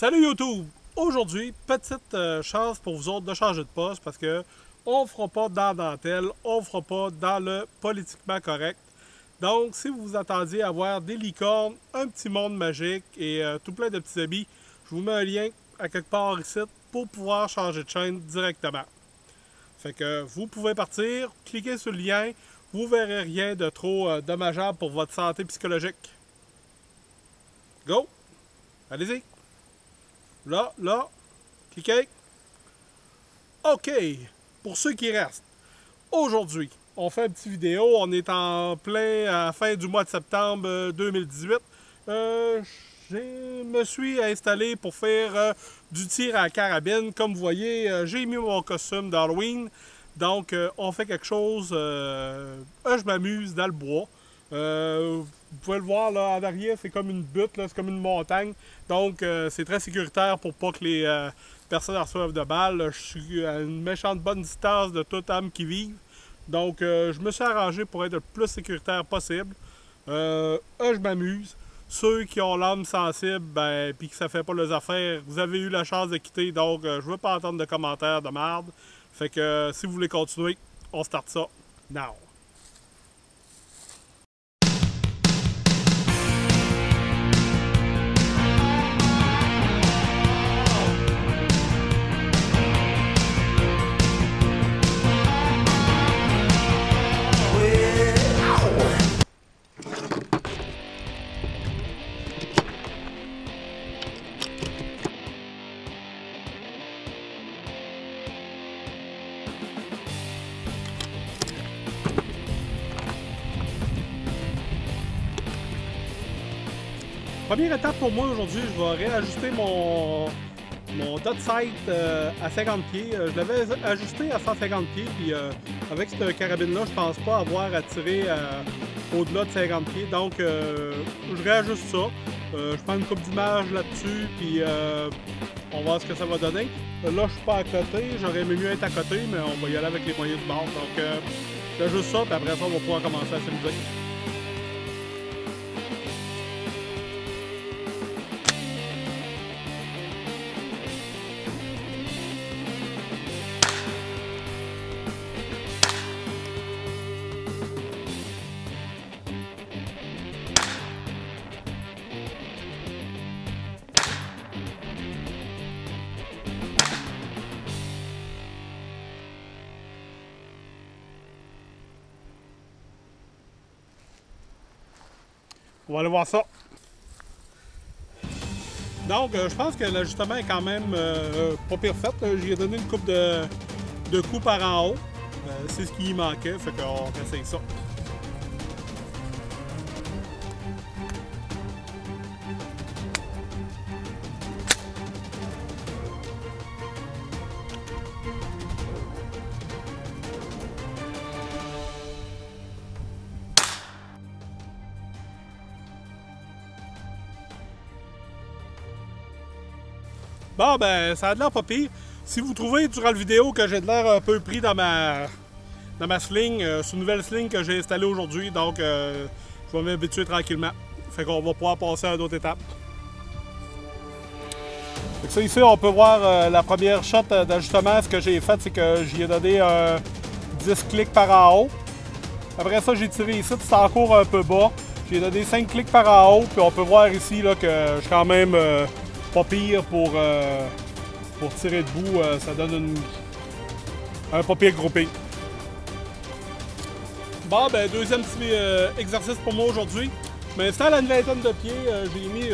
Salut YouTube! Aujourd'hui, petite euh, chance pour vous autres de changer de poste parce que on fera pas dans dentelle, on fera pas dans le politiquement correct. Donc, si vous vous attendiez à voir des licornes, un petit monde magique et euh, tout plein de petits habits, je vous mets un lien à quelque part ici pour pouvoir changer de chaîne directement. Fait que vous pouvez partir, cliquez sur le lien, vous verrez rien de trop euh, dommageable pour votre santé psychologique. Go! Allez-y! Là, là, cliquez. OK, pour ceux qui restent, aujourd'hui, on fait une petite vidéo. On est en plein à la fin du mois de septembre 2018. Euh, je me suis installé pour faire euh, du tir à carabine. Comme vous voyez, euh, j'ai mis mon costume d'Halloween. Donc, euh, on fait quelque chose. euh, je m'amuse dans le bois. Vous pouvez le voir là en arrière, c'est comme une butte, c'est comme une montagne. Donc euh, c'est très sécuritaire pour pas que les euh, personnes reçoivent de balles. Je suis à une méchante bonne distance de toute âme qui vive. Donc euh, je me suis arrangé pour être le plus sécuritaire possible. Euh, je m'amuse. Ceux qui ont l'âme sensible, ben, puis que ça fait pas leurs affaires, vous avez eu la chance de quitter, donc je veux pas entendre de commentaires de merde. Fait que si vous voulez continuer, on start ça now. Première étape pour moi aujourd'hui, je vais réajuster mon, mon dot sight euh, à 50 pieds. Euh, je l'avais ajusté à 150 pieds, puis euh, avec cette carabine-là, je pense pas avoir à tirer au-delà de 50 pieds. Donc, je réajuste ça. Je prends une coupe d'image là-dessus, puis on va voir ce que ça va donner. Là, je suis pas à côté, j'aurais aimé mieux être à côté, mais on va y aller avec les moyens du bord. Donc, j'ajuste ça, puis après ça, on va pouvoir commencer à s'amuser. On va aller voir ça. Donc, euh, je pense que l'ajustement est quand même euh, pas pire fait. J'y ai donné une coupe de, coups par en haut. Euh, C'est ce qui manquait, fait qu'on essaye ça. Bon, ben, ça a de l'air pas pire. Si vous trouvez durant la vidéo que j'ai de l'air un peu pris dans ma, dans ma sling, euh, c'est une nouvelle sling que j'ai installée aujourd'hui, donc euh, je vais m'habituer tranquillement. Fait qu'on va pouvoir passer à d'autres étapes. Ça, ici, on peut voir euh, la première shot euh, d'ajustement. Ce que j'ai fait, c'est que j'y ai donné euh, 10 clics par en haut. Après ça, j'ai tiré ici, c'est encore un peu bas. J'ai donné 5 clics par en haut, puis on peut voir ici là, que je suis quand même pas pire pour, euh, pour tirer debout. Euh, ça donne une, un pas pire groupé. Bon, ben, deuxième petit euh, exercice pour moi aujourd'hui. Je m'installe à vingtaine de pieds. j'ai mis.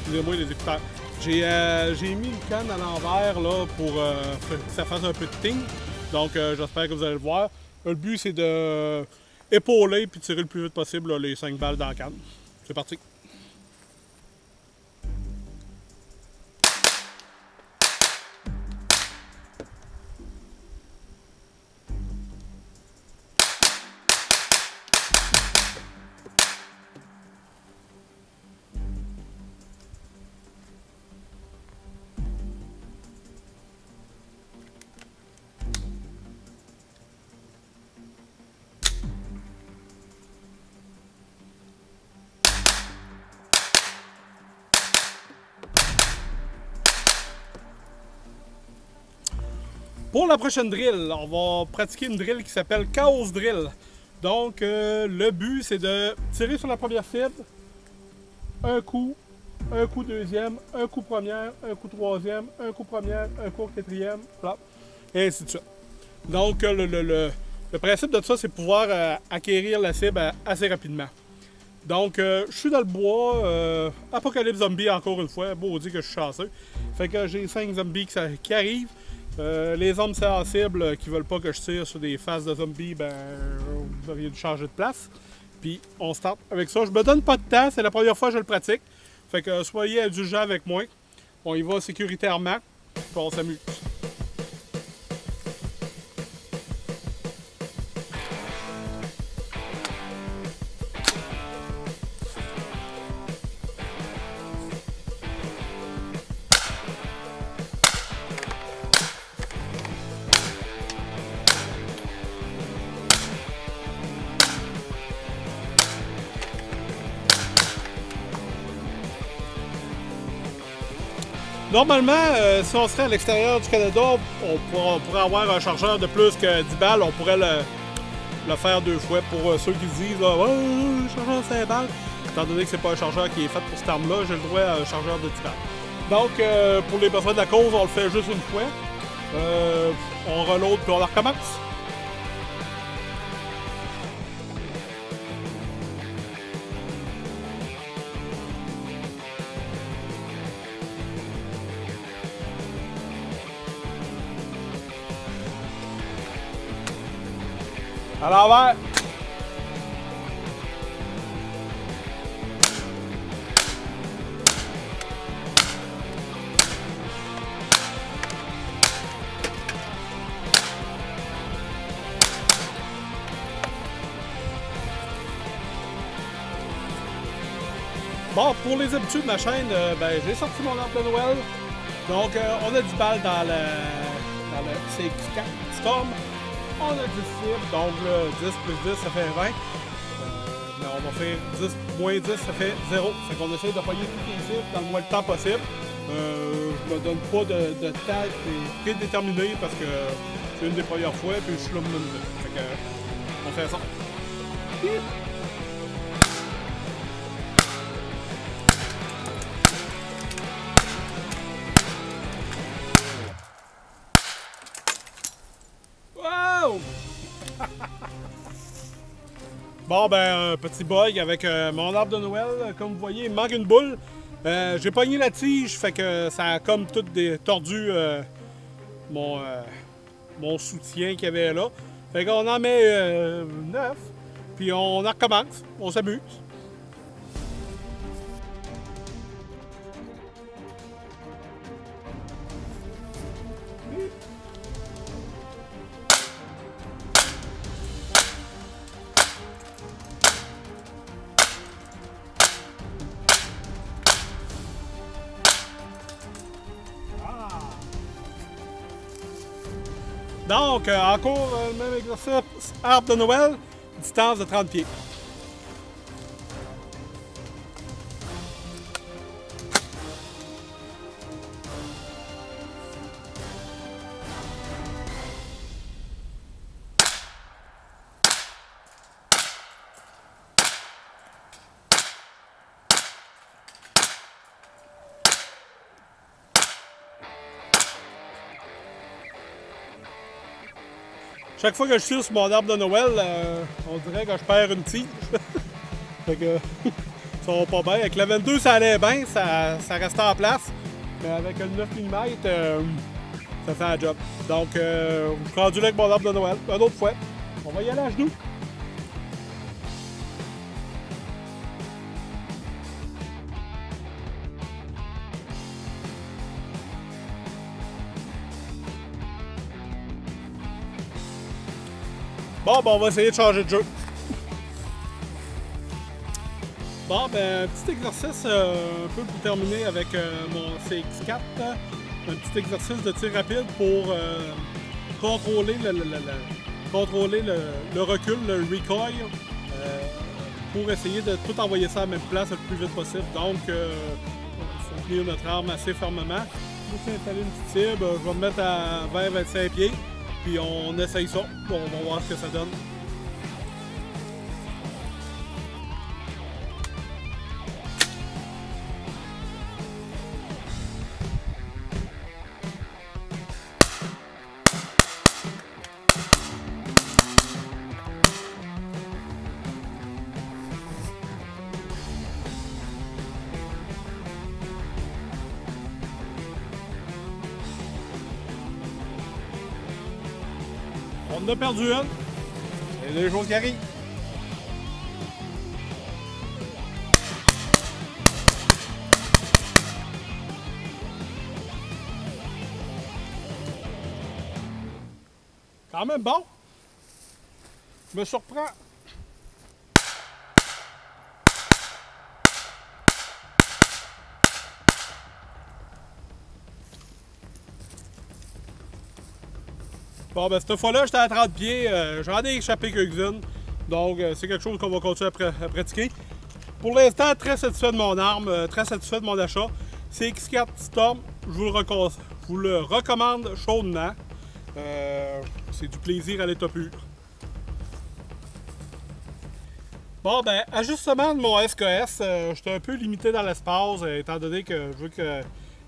Excusez-moi les écouteurs. J'ai mis une canne à l'envers là pour que ça fasse un peu de ting. Donc j'espère que vous allez le voir. Le but c'est de épauler puis tirer le plus vite possible les 5 balles dans la canne. C'est parti. Pour la prochaine drill, on va pratiquer une drill qui s'appelle Chaos Drill. Donc, euh, le but, c'est de tirer sur la première cible, un coup, un coup deuxième, un coup première, un coup troisième, un coup première, un coup quatrième, et ainsi de suite. Donc, le, le, principe de ça, c'est pouvoir euh, acquérir la cible euh, assez rapidement. Donc, je suis dans le bois, Apocalypse Zombie encore une fois, beau dire que je suis chanceux. Fait que j'ai 5 zombies qui arrivent. Euh, les hommes sensibles qui veulent pas que je tire sur des faces de zombies, ben, vous auriez dû changer de place. Puis on start avec ça. Je me donne pas de temps, c'est la première fois que je le pratique. Fait que soyez indulgents avec moi. On y va sécuritairement, puis on s'amuse. Normalement, euh, si on serait à l'extérieur du Canada, on, pourrait avoir un chargeur de plus que 10 balles. On pourrait le, faire deux fois pour euh, ceux qui se disent ah, oh, chargeur 5 balles. Étant donné que c'est pas un chargeur qui est fait pour cette arme-là, j'ai le droit à un chargeur de 10 balles. Donc, euh, pour les besoins de la cause, on le fait juste une fois. on reload puis on recommence. À l'envers. Bon, pour les habitudes de ma chaîne, euh, ben, j'ai sorti mon arbre de Noël. Donc, euh, on a du bal dans le, dans le CX4 Storm on a 10 cibles, donc là, 10 plus 10, ça fait 20. Euh, mais on va faire 10 moins 10, ça fait 0. Fait qu'on essaie de payer toutes les cibles dans le moins de temps possible. Euh, je me donne pas de, de temps prédéterminé parce que c'est une des premières fois, puis je suis là même Fait que, on fait ça. Bon, ben, un petit bug avec euh, mon arbre de Noël. Comme vous voyez, il manque une boule. Euh, j'ai pogné la tige, fait que ça a comme tout des, tordu euh, mon, mon soutien qu'il y avait là. Fait qu'on en met neuf, puis on en recommence. On s'amuse. Donc, euh, encore euh, le même exercice, arbre de Noël, distance de 30 pieds. Chaque fois que je suis sur mon arbre de Noël, euh, on dirait que je perds une tige. fait que ça va pas bien. Avec le 22, ça allait bien, ça, restait en place. Mais avec le 9 mm, euh, ça fait un job. Donc, euh, je suis rendu avec mon arbre de Noël. Un autre fois. On va y aller à genoux. Bon, ben, on va essayer de changer de jeu. Bon, ben, petit exercice euh, un peu pour terminer avec euh, mon CX4. Un petit exercice de tir rapide pour euh, contrôler, le, recul, le recoil, pour essayer de tout envoyer ça à la même place le plus vite possible. Donc, il faut tenir notre arme assez fermement. vais installer une petite. Je vais me mettre à 20-25 pieds. Puis on essaye ça. Bon, on va voir ce que ça donne. A perdu une. Et les jours qui arrivent. Quand même bon. Je me surprends. Bon, ben cette fois-là, j'étais à 30 pieds. Euh, J'en ai échappé quelques-unes. Donc, euh, c'est quelque chose qu'on va continuer à, pr à, pratiquer. Pour l'instant, très satisfait de mon arme, euh, très satisfait de mon achat. C'est X4 Storm. Je vous le, je vous le recommande chaudement. Euh, c'est du plaisir à l'état pur. Bon, ben, ajustement de mon SKS, j'étais un peu limité dans l'espace, étant donné que je veux que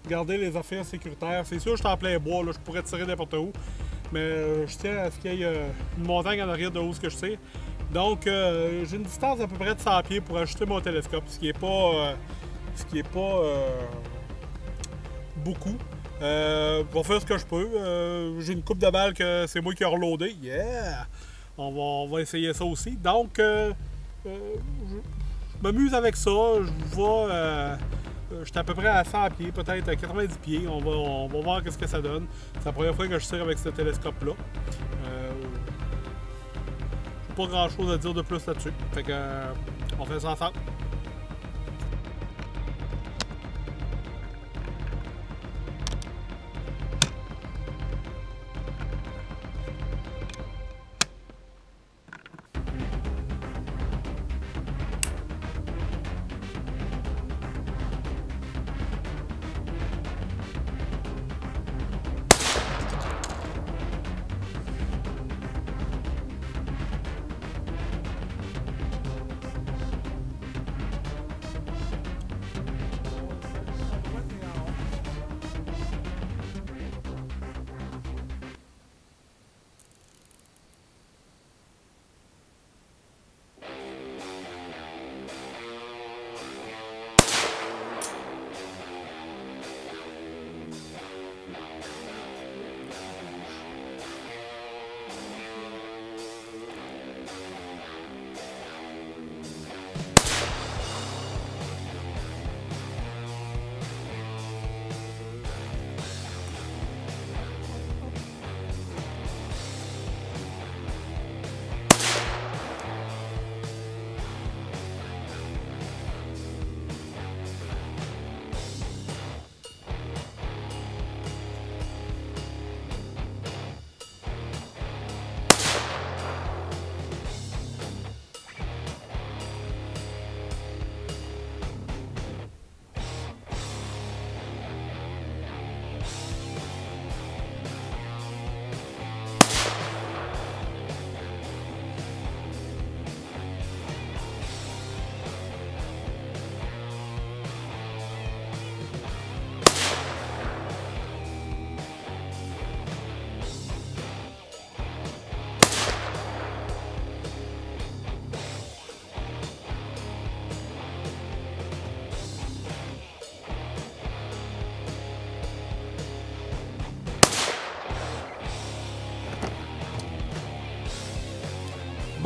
garder les affaires sécuritaires. C'est sûr, je suis en plein bois, là, je pourrais tirer n'importe où mais euh, je tiens à ce qu'il y ait euh, une montagne en arrière de où ce que je tire. Donc euh, j'ai une distance à peu près de 100 pieds pour ajuster mon télescope, ce qui est pas, ce qui est pas beaucoup. faire ce que je peux. j'ai une coupe de balles que c'est moi qui ai reloadé. Yeah! On va, on va essayer ça aussi. Donc, je m'amuse avec ça. Je vais euh, j'étais à peu près à 100 pieds, peut-être à 90 pieds. On va, on va voir ce que ça donne. C'est la première fois que je tire avec ce télescope-là. Euh, pas grand-chose à dire de plus là-dessus. Fait que, euh, on fait ça ensemble.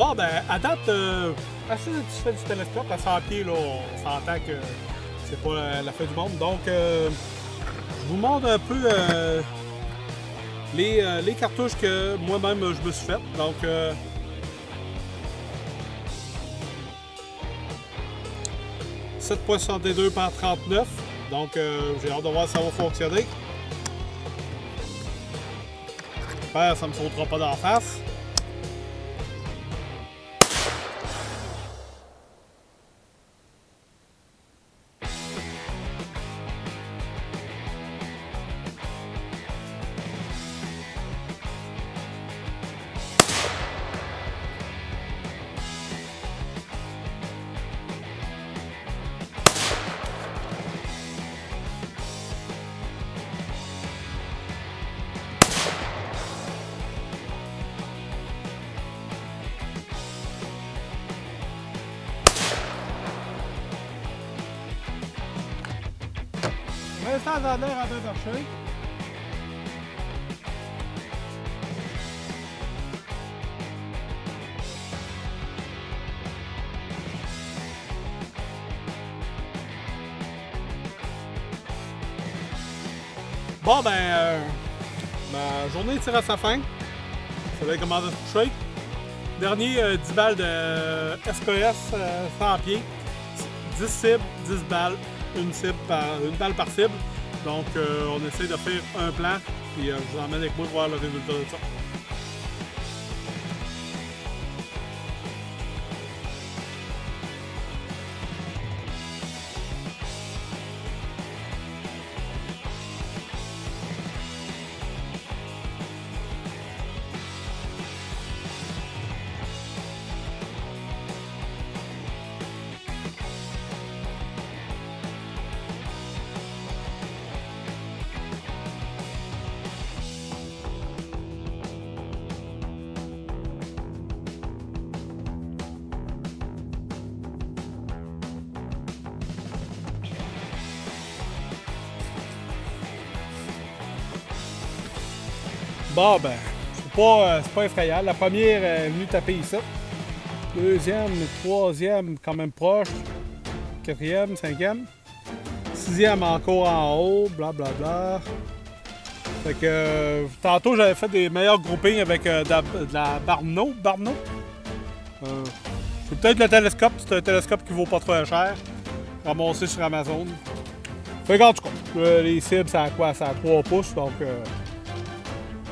Bon, ben, à date, euh, assez satisfait du télescope. À 100 pieds, là, on s'entend que c'est pas la, fin du monde. Donc, euh, je vous montre un peu euh, les, cartouches que moi-même je me suis fait. Donc, euh, « 7.62 par 39. Donc, j'ai hâte de voir si ça va fonctionner. J'espère ça me sautera pas d'en face. Bon, ben, euh, ma journée tire à sa fin. Ça va commencer à se coucher. Dernier euh, 10 balles de SKS euh, 100 pieds. 10 cibles, 10 balles, une balle par cible. Donc, euh, on essaie de faire un plan. Puis, euh, je vous emmène avec moi voir le résultat de ça. Bon, ben, c'est pas, euh, pas effrayant. La première est venue taper ici. Deuxième, troisième, quand même proche. Quatrième, cinquième. Sixième encore en haut, blablabla. Bla, bla. Fait que euh, tantôt j'avais fait des meilleurs groupings avec euh, de, la, de? Euh, c'est peut-être le télescope, c'est un télescope qui vaut pas trop cher. Ramassé sur Amazon. Fait qu'en tout cas, euh, les cibles, c'est à quoi? C'est à 3 pouces, donc euh,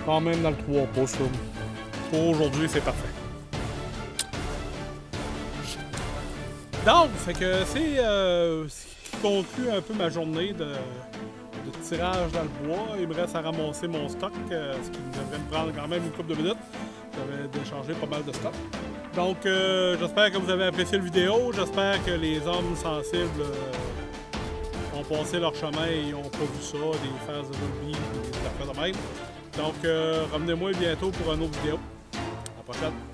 quand même dans le 3 pouces. Là. Pour aujourd'hui, c'est parfait. Donc, fait que c'est euh, ce qui conclut un peu ma journée de, tirage dans le bois. Il me reste à ramasser mon stock, euh, ce qui devrait me prendre quand même une couple de minutes. J'avais déchargé pas mal de stock. Donc, euh, j'espère que vous avez apprécié la vidéo. J'espère que les hommes sensibles ont passé leur chemin et ont pas vu ça, des phases de rugby, des affaires de même. Donc, euh, revenez-moi bientôt pour une autre vidéo. À la prochaine.